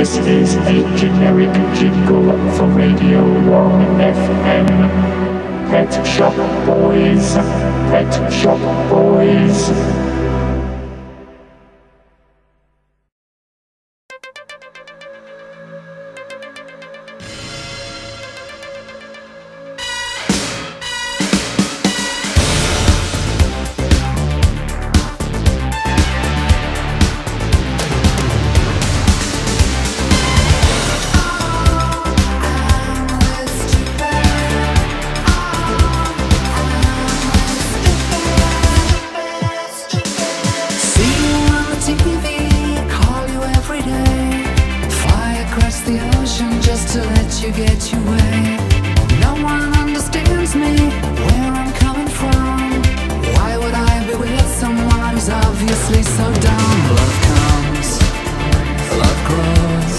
This is a generic jingle for Radio 1 FM. Pet Shop Boys, Pet Shop Boys. To let you get your way. No one understands me, where I'm coming from. Why would I be with someone who's obviously so dumb? Love comes, love grows.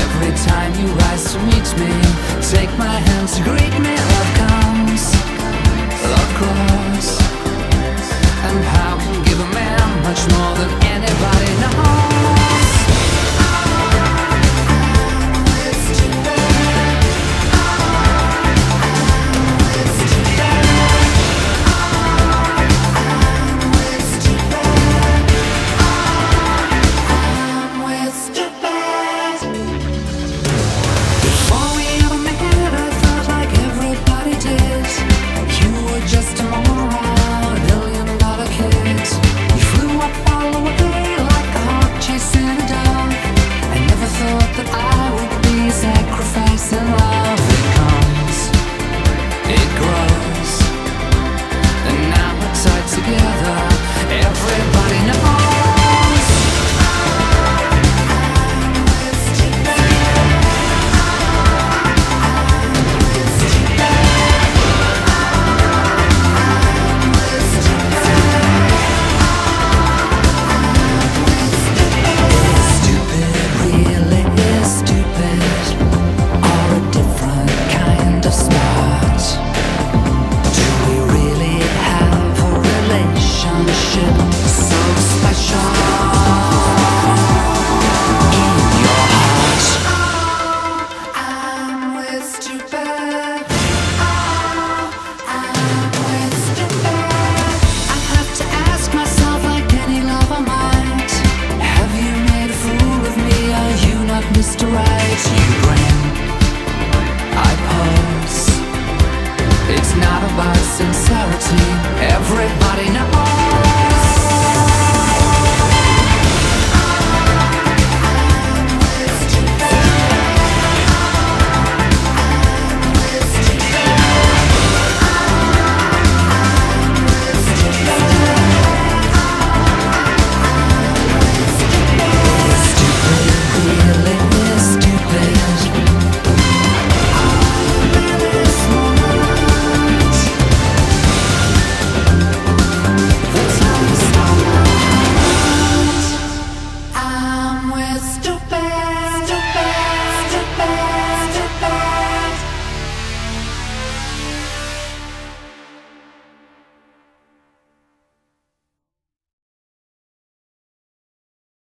Every time you rise to meet me, take my hand to greet me.